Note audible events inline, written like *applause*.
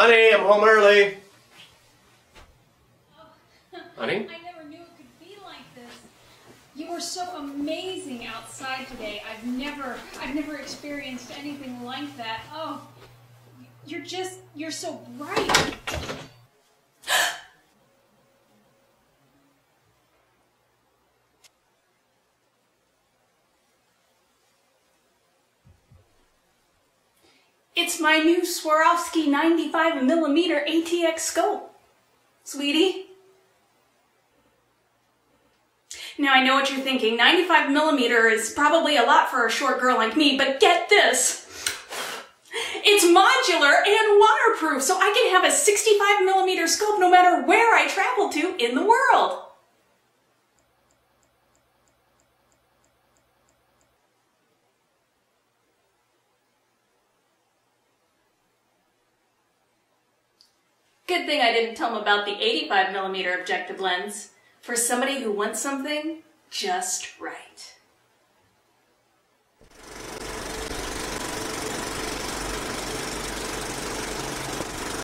Honey, I'm home early. Oh. Honey? *laughs* I never knew it could be like this. You were so amazing outside today. I've never, I've never experienced anything like that. Oh, you're just, you're so bright. My new Swarovski 95mm ATX scope. Sweetie? Now I know what you're thinking. 95mm is probably a lot for a short girl like me, but get this! It's modular and waterproof, so I can have a 65mm scope no matter where I travel to in the world. Good thing I didn't tell him about the 85mm objective lens for somebody who wants something just right.